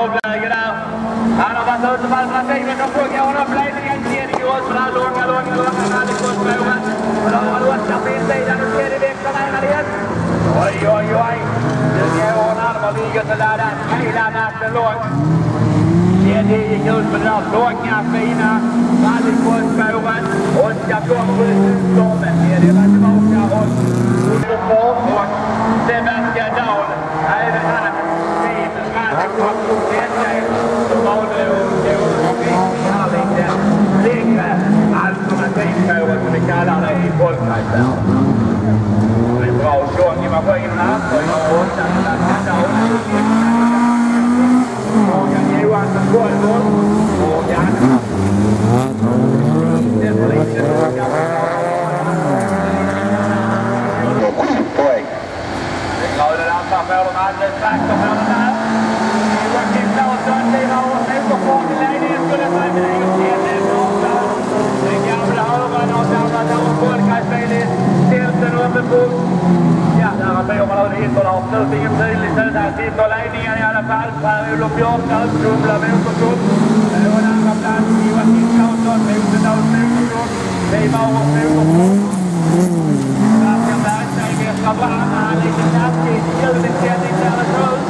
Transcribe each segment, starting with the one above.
Avvägarna. Han har varit ute på andra sidan. De frågar honom Blekinge kedjor och så där långa, långa, långa rallycrossbroar. Och då har Oskar på insidan och tredje växeln här igen. Oj, oj, oj. Nu går han allvarligt och laddar hela natten lång. Kedje gick ut på det där långa fina rallycrossspåret. Oskar kom ut ur stormen. Kedje var tillbaka. Och Sebastian Dahl Poäng. Den grauen Anfang, Mörder, Anfang, Traktor, Mörder. Ja, där har Bormanlund Hinterdal slutligen tydligt ut. Här sitter ledningen i alla fall. Per-Olof Björk utgumlar motorcup. På en andra plats Joakim Claesson, Rosendals motorcup. Liv Aros motorcup. Sebastian Bergstein, Västra Brand. Lite knackigt. Hjulet kändes där.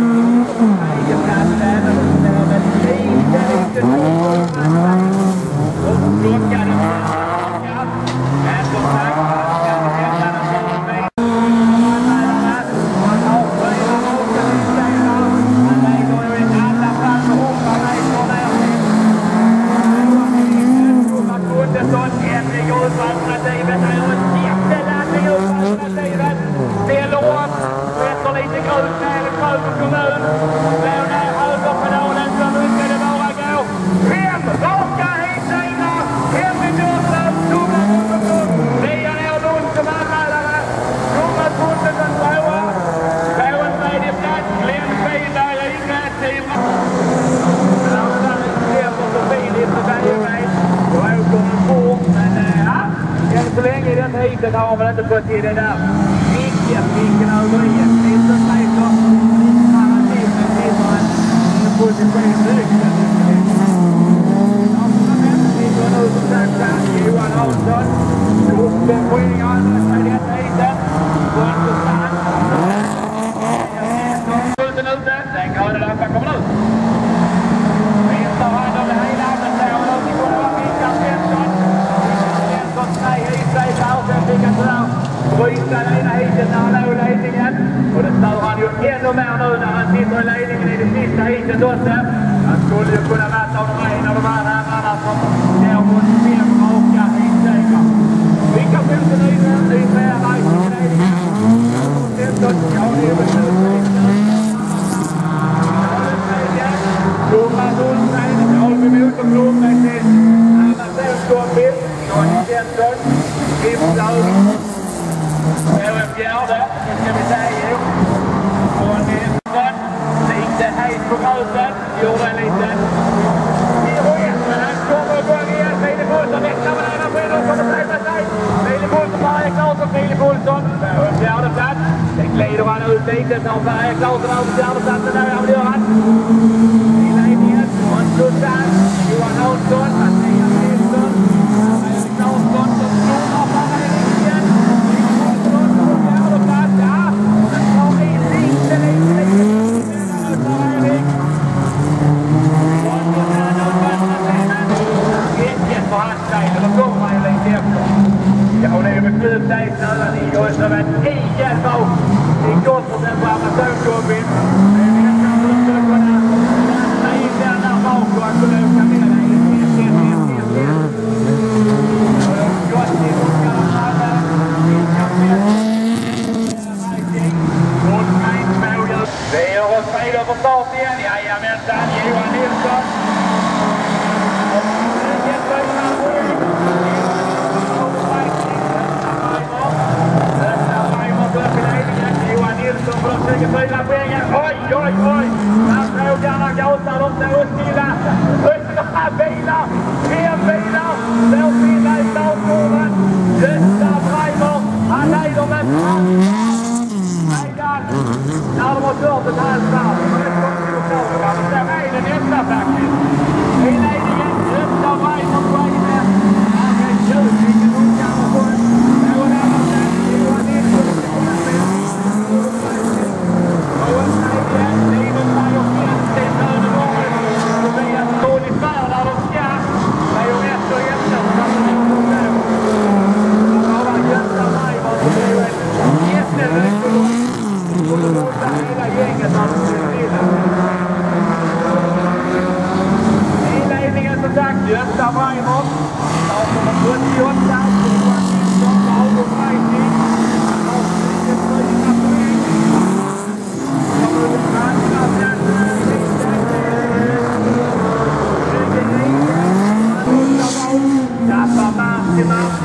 Thank.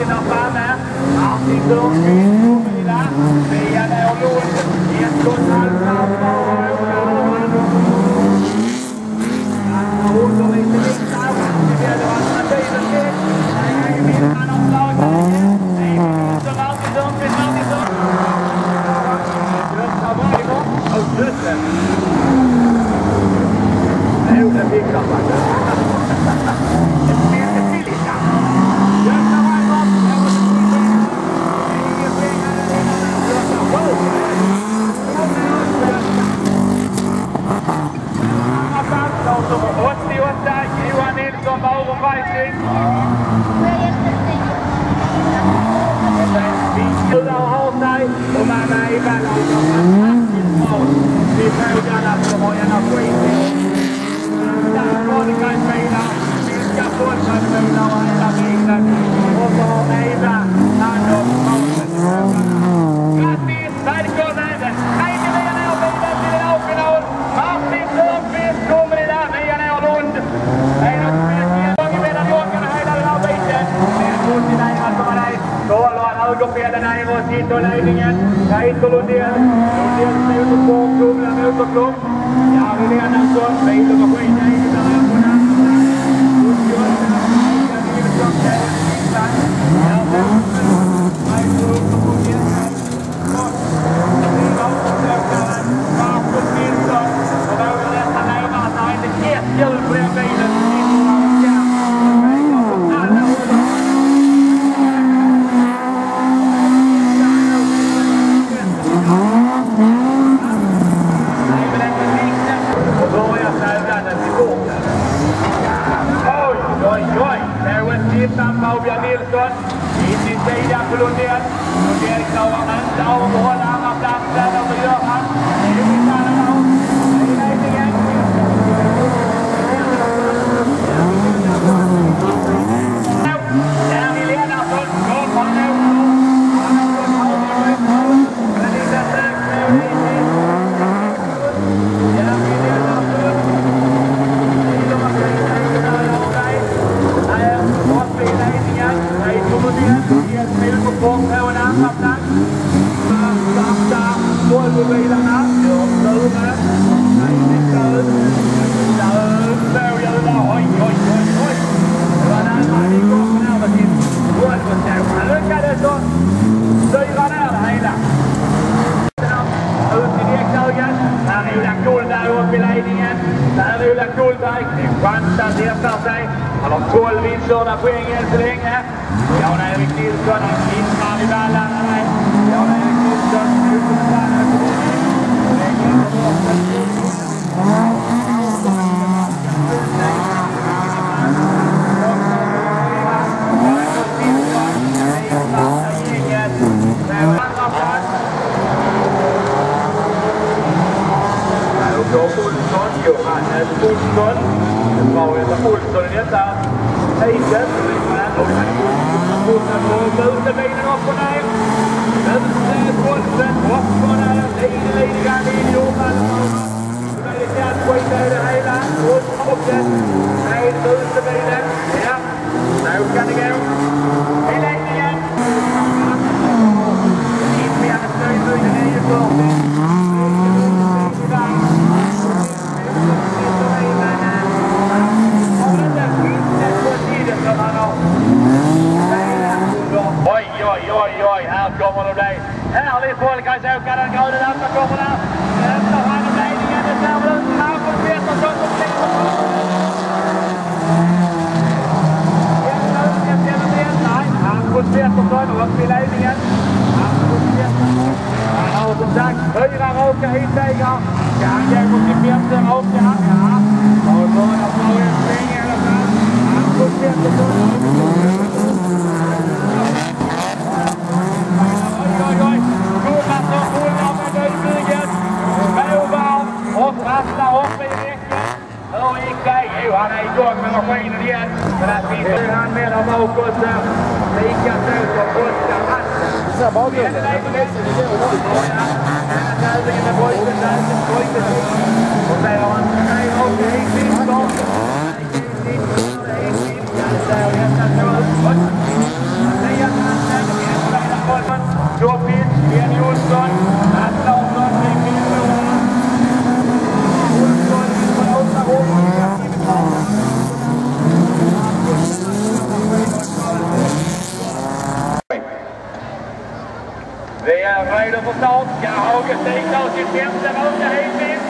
Vietnamfan med. Han sitter och skriver på bilar. Vi är med och låter. untuk tiada naik osi itu lain dengan kait kalau dia dia saya untuk bom bom lah saya untuk bom ya kalau dia nak bom saya itu aku ini kita lah puna tujuan jadi kita saya kita ya saya untuk kemudian Hjälp mig! kemudian kemudian kawangan jauh bola. quý vị đang đó được tư hết Nederland. Ja, ook als je in Bernd er ook heen.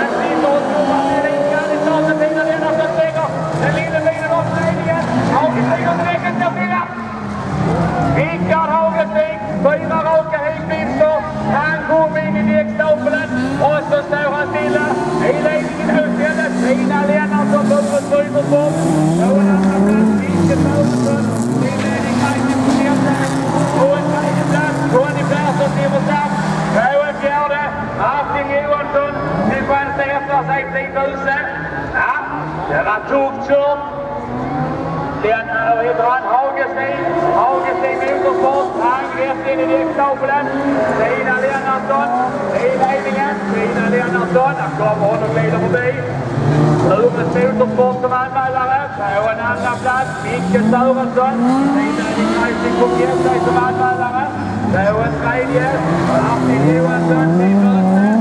En die tot nu aan de linker is auf de benen in op de tegel. De lille benen op Nederland. Ook het tegel trekken de binnen. Ik kan ook het je maar ook heen zo. En goed binnen die ik stapelen. Oh, Ons de snel gaan tillen. Heel in de uitdelen. Eén alleen als op de teufel komt. Os AP Bozen. Ja, der var Tove Thurm. Leonardo Hedron Haugesten. Haugesten Vinterfors. Angriff ind i Dirk Stauland. Reina Leonardsson. Reina Eilingen. Reina Leonardsson. Der kommer hun og glider forbi. Rune Vinterfors som anmeldere. På en anden plads. Mikke Saurensson. Reina Eilingen på Gjerstad som anmeldere. På en tredje. Martin Johansson. Simonsen.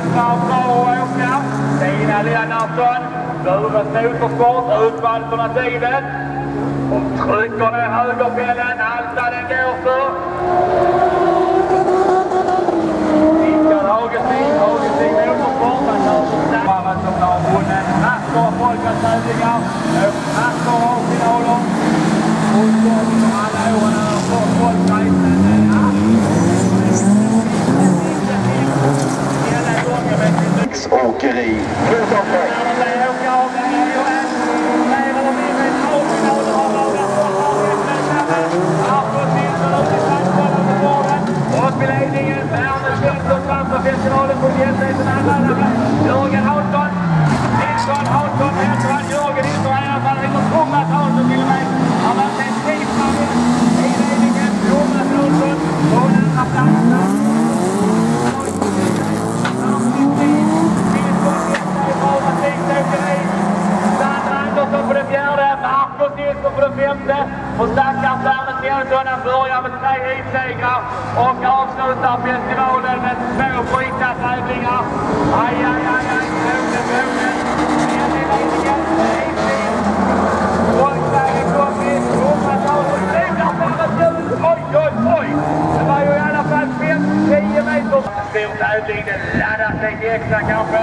Ett och ett att åka. Tina Lennartsson, Bures Motorsport, ut på alternativet. Och trycker ner högerpellen, vad den går för. Rickard Motorsport, han kör som snabbare som har vunnit massor av folkvärldstävlingar. Massor av finaler. Och så under alla åren har fått folkrace. Men ja, Åkeri. Festivalen på Bjärsberg. Jörgen Hansson. Nilsson Hansson. Jörgen Nilsson Thomas Hansson till och med. Han var i ledningen. Thomas på den andra platsen. Andersson på den fjärde, Marcus Nilsson på den femte och stackars Ernest Jonsson han börjar med tre heatsegrar och avslutar festivalen med två skitna tävlingar. Aj, aj, aj, aj, Bågen, Bågen. En i ledningen, heatbil. Volkswagen Kombis, Thomas Hansson slutar för ett hjul. Oj, oj, oj. Det var ju i alla fall 5-10 meter. Stor tävling, det laddar sig till extra kanske.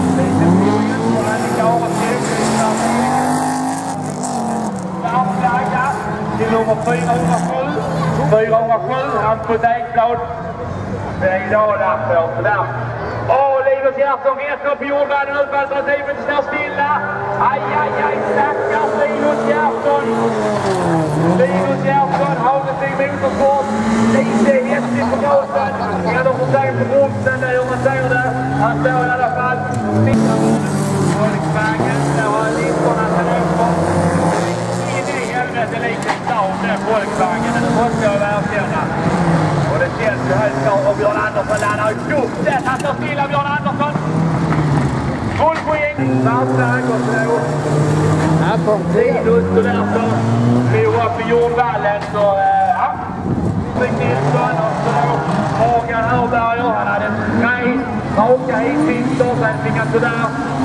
till nummer 407. 407, Hampus Ekblad. Svedala för sådär. Åh, Linus Gerhardsson rätt upp i jordvallen ut på alternativet. Står stilla. Aj, aj, aj, stackars Linus Gerhardsson. Linus Gerhardsson, Hagestein Motorsport. Lite häftigt på gasen. Eller för sig på bromsen, det hur man säger det. Han står i alla fall. Volkswagen, där har listorna till Åsborg. In i helvete lite stav den Volkswagen, det måste jag erkänna. Och det känns ju helt klart. Och Björn Andersson laddar ju duktigt. Han står stilla, Björn Andersson. Full poäng. Svartflagg och så. Här kom Linus och därför slog upp i jordvallen så, eh, ja. Fick Nilsson och så Morgan Hörberger. Han hade tre raka hitvinster. Sen fick han sådär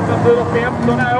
passa pelo tempo, dona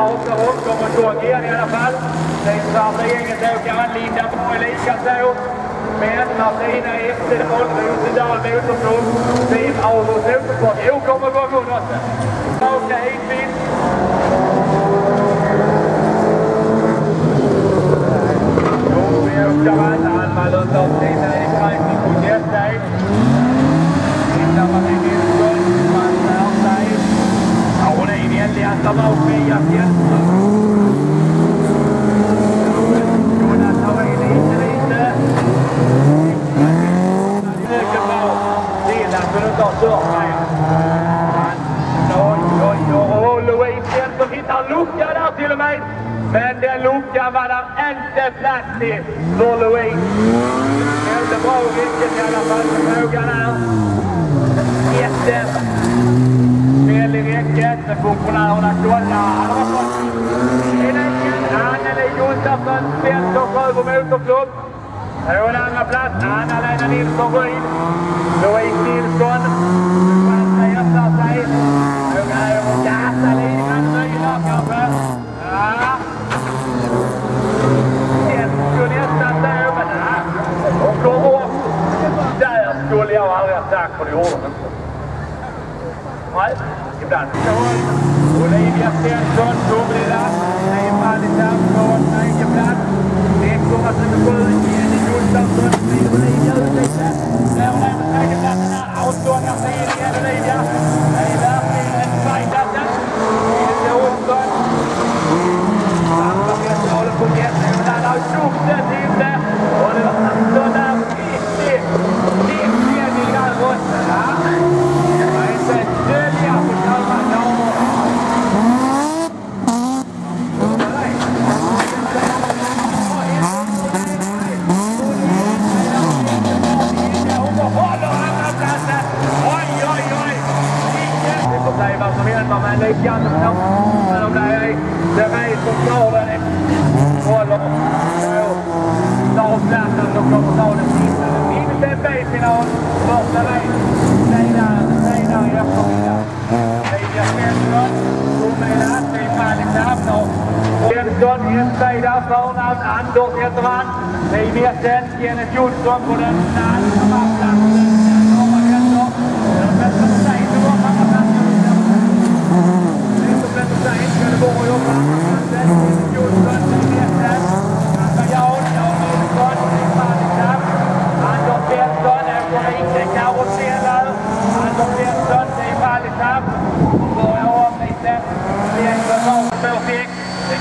hakar upp, kommer igång igen i alla fall. Det är svarta gänget åker Linda Borg likaså. Men Martina efter Rosendal Motorflod, Team August Rosenborg. Jo, kommer igång nu Lasse. Tillbaka hit femte plats i Norway. Väldigt bra vilket i alla fall. Frågan är... Jätte... Fel i räcket. Funktionärerna kollar. Han har fått... Anneli Gustafsson, Spencer Sjöbo Motorklubb. På en andra plats Anna-Lena Nilsson Ryd. Louise Nilsson. förstår de inte. Nej, ibland. Olivia Svensson, Tomlilla. Liv Mallis Ernstsson, Egen Blatt. 1,27. Jenny Gustafsson.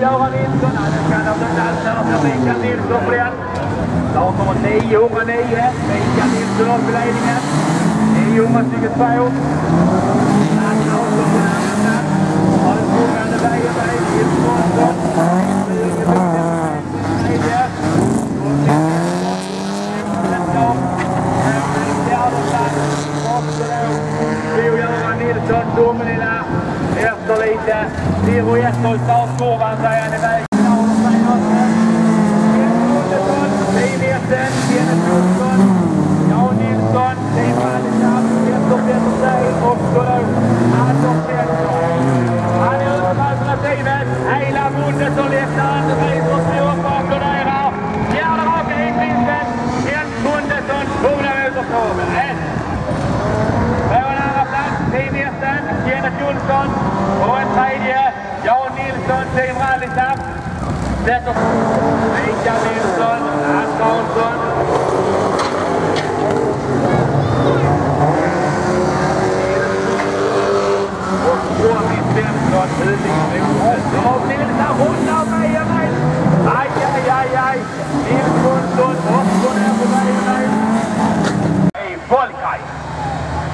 Göran Nilsson. Ja, det kan alltså inte alls höra Mikael Nilsson på den. Startnummer 909. Mikael Nilsson upp i ledningen. 922. Han Larsson på den andra plats. Halvfångande Wäjerberg. i Månsson. lähtee siivu 11 oskuuvansa ja ne väikinä Oulussa iloisen. Keskuuteton, Riiviesen, Pienet Jusson, Jaun Nilsson, Tein päällistä Appiettu, 30 Eentje aan de zon, aanschouwen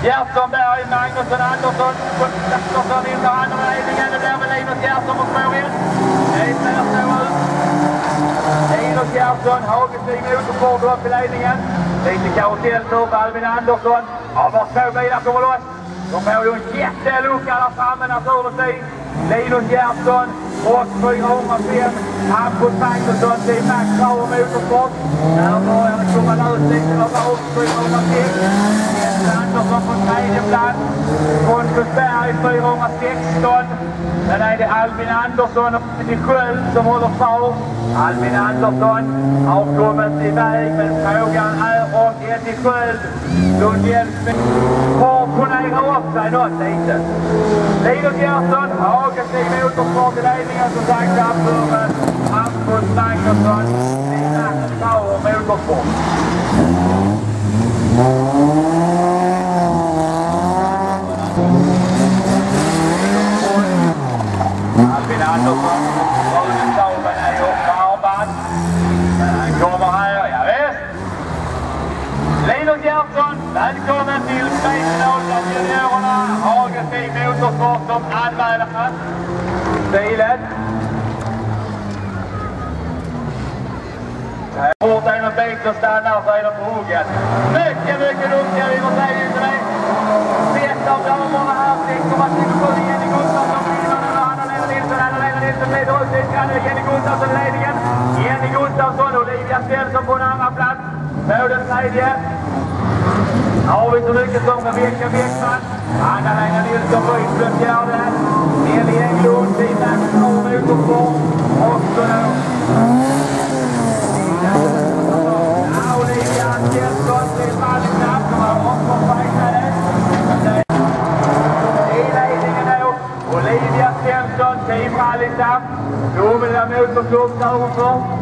Jansson Berg, Magnusson, Andersson, Gustafsson in på andra ledningen. Det blir väl Linus Jansson mot Morin. Linus Gerhardsson, Hagestig Motorsport upp i ledningen. Lite karusell nu på Albin Andersson. Ja, var två bilar kommer loss. De får ju en jättelucka där framme naturligtvis. Linus Gerhardsson och 405 Hampus Magnusson till Max Rauer Motorsport. Där börjar det komma lös lite över upp 406. Jens Andersson på tredje plats. Pontus Berg 416. Sen är det Albin Andersson och i Sköld som håller kvar. Albin Andersson har kommit iväg men frågan är om Eddie Sköld, Konei Rossa in Nord eten. Leiders Gerson, ook een tegen mij op voor de een zaak gaat door Amsterdam Langerson. Die naar de touw om mij B-final av Motorsport som anmälare. Bilen. Så fort det är någon bil som stannar så är de på hugget. Mycket, mycket duktiga, vi får säga inte det. Bäst av damerna här, 6,27 Jenny Gustafsson vinner nu. Anna-Lena Nilsson, Anna-Lena Nilsson leder ut. Jenny Gustafsson i ledningen. Jenny Gustafsson, Olivia Svensson på en andra plats. På den tredje. Har vi så mycket som Rebecka Bäckman. Anna-Lena Nilsson på den fjärde. Nelly Englund, Team Max Power Motorsport. Också då. Olivia Svensson till Malmknapp. De har omförfajtade. I ledningen då. Olivia Svensson, Team Rallysaft. Domela Motorklubb Sörenfors. Ja,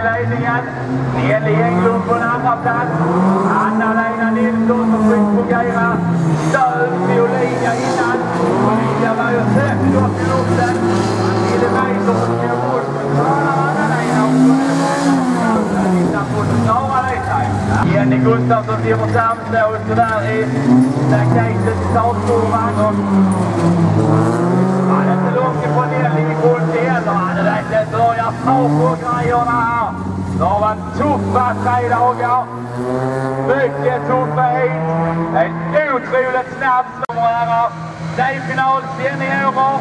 i ledningen. Nelly Englund på en andra plats. Anna-Lena Nilsson som fick fungera. Stöd Olivia innan. Olivia var ju högt upp i luften. Millimeter som ska bort. Anna-Lena. Jenny Gustafsson Simrishamn står tyvärr i staketet i startkurvan. Han är inte långt ifrån Nelly i fullt heller. Han är verkligen börjar ta på grejerna här. Det har varit tuffa tre dagar. Mycket tuffa hit. En otroligt snabb herrar. Semifinal, seniorer.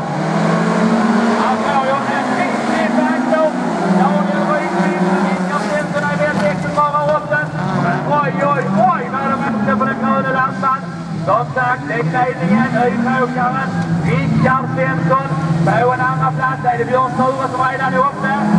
Han får ju en riktig faktor. Daniel Rydqvist vinkar centerna i väldigt bara åtten. Oj, oj, oj vad de åkte på den gröna lampan. Som sagt, det är ledningen, Nypåkaren, Rickard Svensson. På en andra plats är det Björn Sture som redan är uppe.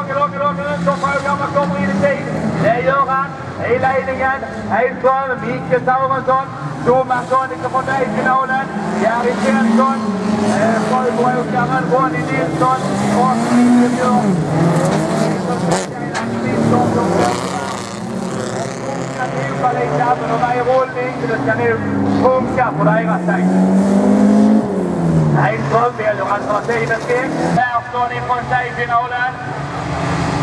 Borgen, Kofhuikammer komt hier tegen. Nee, Joran, Heileidingen, Heilsbron, Mieke Saurenson, Thomasson, ik heb van uitgenodigd. Jari Kernsson, Volboelkammer, Bonnie Nielsen, Orson Nielsen. Kanelkappen och varje rullning så ska ni sjunka på deras säng. Hejström väljer alternativ ett steg. Persson ifrån semifinalen.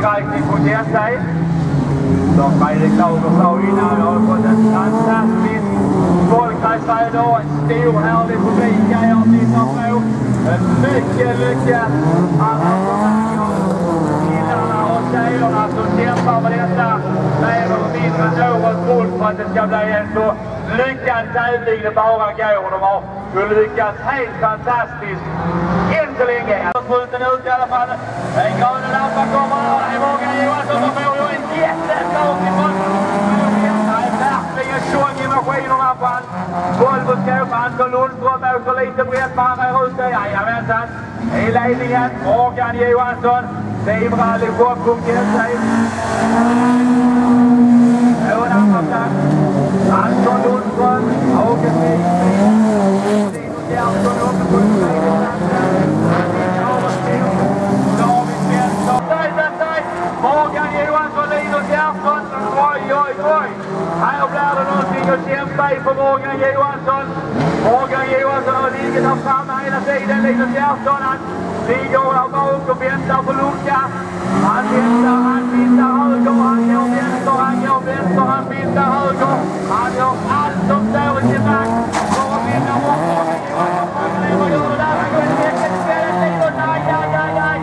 Team Magic Racing.se. Som Fredrik Lager sa innan, har fått en fantastisk folkraceväder. En stor härlig publik här jag tittar på. En mycket lyckad arrangemang. Killarna och tjejerna som kämpar med detta mer eller mindre året runt för att det ska bli en så lyckad tävling det bara går. De har lyckats helt fantastiskt än så länge. Skjuten ut i alla fall. En grön lampa kommer här. Det är Morgan Johansson som får ju en jättestart ifrån verkligen tjong i maskinerna på han. Volvo skåp. Anton Lundström åker lite brett med andra ute. Jajamensan. I ledningen Morgan Johansson. Team Rally Shop.se en andra plats. Anton Lundström. Åke Stig. Linus Gerhardsson uppe på Morgan Johansson, Linus Gerhardsson. Oj, oj, oj. Här blir det någonting att kämpa i för Morgan Johansson. Morgan Johansson har ligget där framme hela tiden. Linus Gerhardsson, han ligger där bak och väntar på lucka. Han väntar, han bildar höger, han går vänster, han går vänster, han bildar höger. Han gör allt som står i sin makt för att vinna bort Morgan Johansson. Vad gör det där? Han går in i väggen istället. Linus, aj, aj, aj, aj.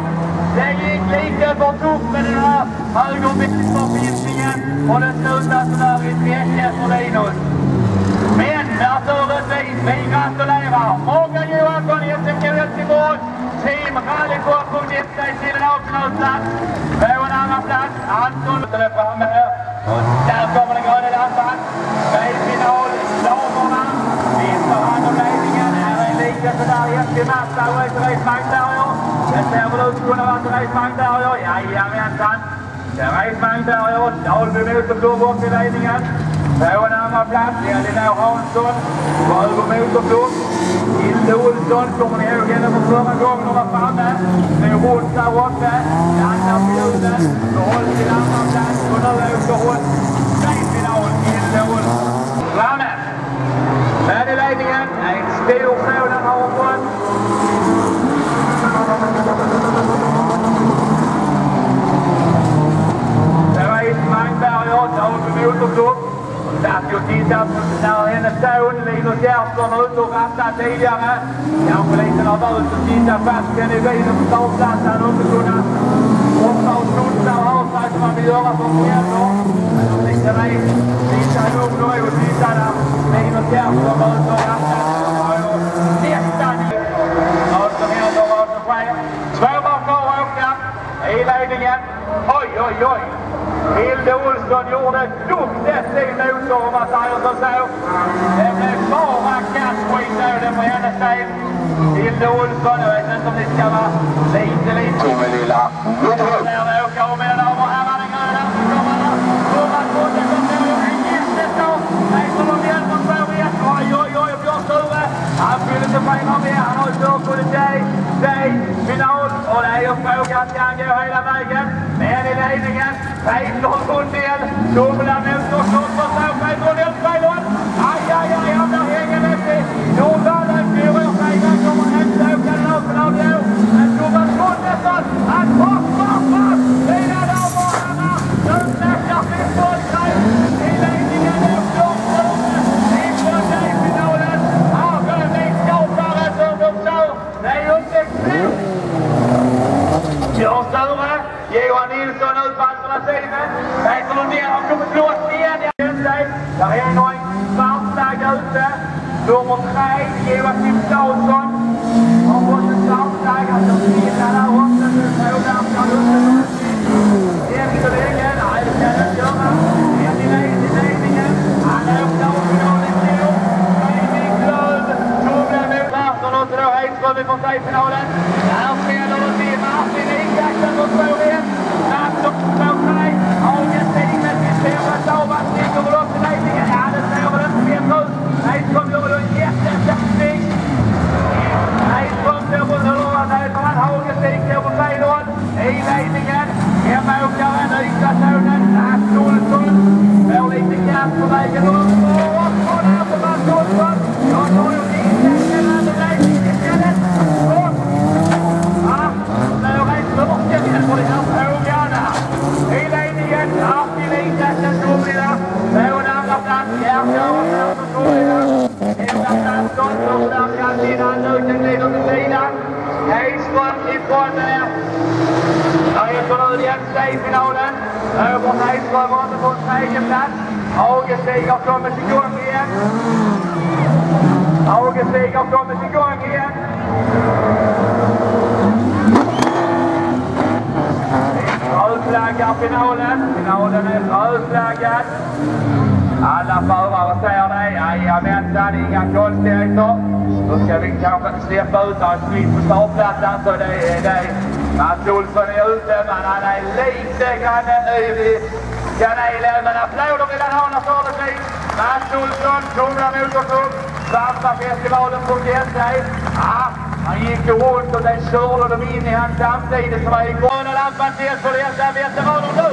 Det gick lite för tufft med den här högervänsterfinstingen och det slutade tyvärr i tveket för Linus. Men naturligtvis, vi gratulerar Morgan Johansson, SMK Helsingborg, Team Rallyshop.se till en plats. På en annan plats, Anton är framme här. Och där kommer den gröna lampan. Semifinal, damerna. Vinner hand om ledningen. Här är en lite sådär jättematta och ett race Magnarier. Det ser väl ut att kunna vara där ja. Jajamensan. Resvagn där ja. Dahlby Motorklubb upp i ledningen. En andra plats Elinor Hansson, Sjöbo Motorklubb. Hilde Olsson, kommer ni ihåg henne från förra gången hon var framme? Nu hon där uppe, landar hjulet, behåller sin andra plats och nu åker hon semifinal, Hilde Olsson. Framme! Med i ledningen, en stor sådan har hon fått. Therese Malmberger, Dalby Motorklubb. Hon Staatio Tietam nou in het tuin, Lelo Delft kon auto gaat naar Dejangen. Ja, verleden al wel eens Tietam vast kunnen weten op de plaats aan onze groene. Op al groen zou alles und van de jongen van Pierno. Ik de rij, Tietam ook nooit, want Tietam, Lelo Delft kon auto gaat naar i ledningen. Oj, oj, oj. Hilde Olsson gjorde duktigt i motor om man säger som så. Det blev bara gasskit nu på hennes del. Hilde Olsson, jag vet inte om ni ska vara lite, lite... Tomelilla Woodruff. Där det åker och mina damer och herrar, den gröna kommer Thomas Bonde som får ju en jättestor. Peter Lundell som får ett. Oj, oj, oj, Björn Sture. Han fyller inte poäng med. Han D, D, final. Och det är ju frågan, ska han gå hela vägen? Men i ledningen, Peter Lundell. Dubbla motorkort för så Peter Lundell afdelingen. Wij colonneren ook op het Noordmeer. De Jensheid, daar jij nooit 12 dagen Door Montgeij, Joachim Stouwson. Al wordt het 12 dagen, als dat niet naar de hoort, dan is het heel daarom kan collega, nou, hij is jongen. Hier die negen, die negen. Aan de hoofd, nou, we gaan het deel. Hier die kloot. Toen we van tijd van. Jajamensan, inga konstigheter. Då ska vi kanske släppa ut en mitt på startplatsen så det är det. Mats Olsson är ute men han är lite grann yvig. Kanelen, men applåder vill han ha naturligtvis. Mats Olsson, Kumla Motorklubb, Svartafestivalen.se. Ah, han gick ju runt och den körde de in i han samtidigt som var i gröna lampan till för dessa veteraner nu.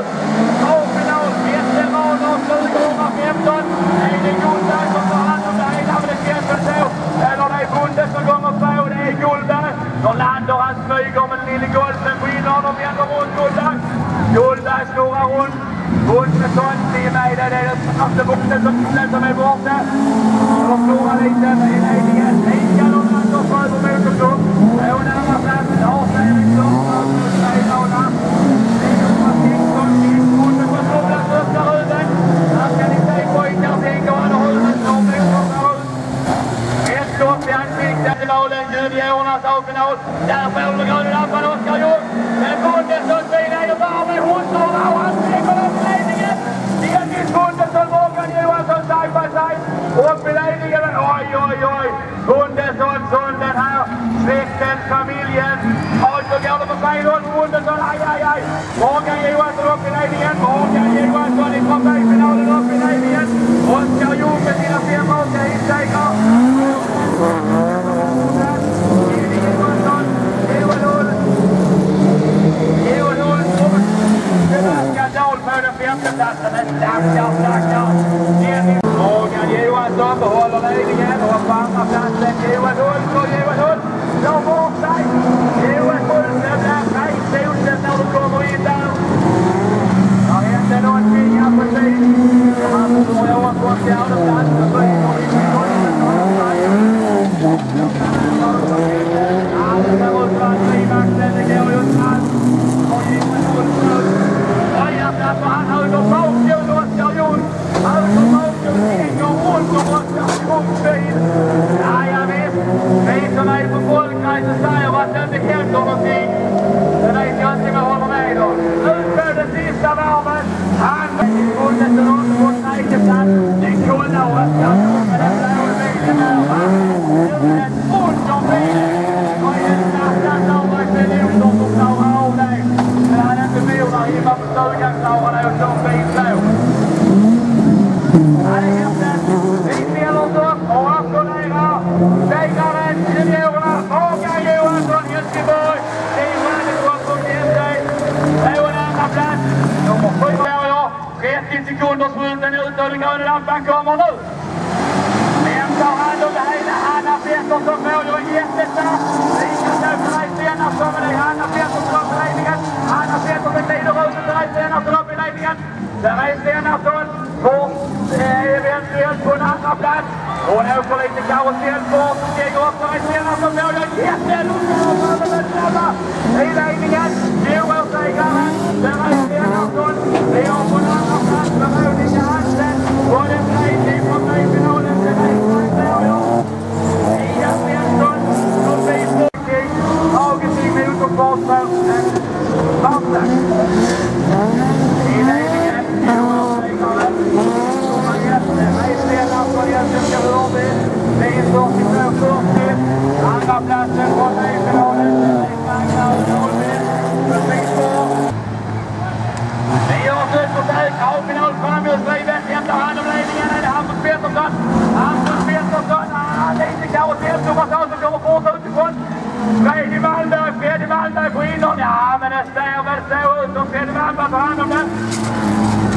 A-final, veteraner 2015. Är det godast som tar hand om det hela? Men det känns väl så. Eller det är Bonde som kommer på. Det är Gullberg. Norlander han smyger med den lille golfen på honom. De vänder runt Gullberg. Gullberg snurrar runt. Bundesson är med. där. Det är den första Bonde som som är borta. De snurrar lite Men det är ledningen. Lika Norlander Sjöbo Motorklubb. På fjärde målen, juniorernas A-final. Där skär Grönan anfall Oskar Hjort. Men Bondesson bilägger varven, Olsson och han släpper upp ledningen. Dennis Bondesson, Morgan Johansson side by side. Upp i ledningen, oj, oj, oj. Bondesson, sonen här. Släkten, familjen. Oj, så går det på fel håll för Bondesson, aj, aj, aj. Morgan Johansson upp i ledningen. Stackar. Jenny Morgan Johansson behåller ledningen och på platsen Johan och Johan Hult slår bort sig. Johan det blir fejkfoten när du kommer in där. Det hände någonting här precis. Han får en fjärde plats. Whatever, her får lite kaos for Andra platsen från B-finalen Therese Ragnar Precis bort. Vi gör ett nytt försök. A-final framhjulsdriven. Hämtar hand om ledningen. Är det Hampus Pettersson? Hampus Pettersson. Ah, lite karusell. Thomas Hansson kommer fort utifrån. Freddy Malmberg. Freddy Malmberg på innern. Ja, men det ser väl så ut som Freddy Malmberg tar hand om den.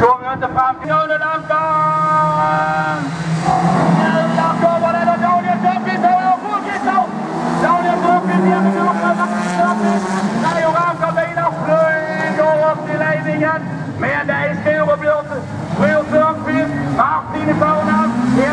Jongen, de kampioenen dan gaan! Dan komen we naar Donia Dumpy, zo heel goed is zo! Donia Dumpy, die hebben ze nog gezien. Rio Ramkabeen afgroeien, door op die leidingen. Meer de ijskeel gebeurt. Wil Dumpy, Martin de Kona, die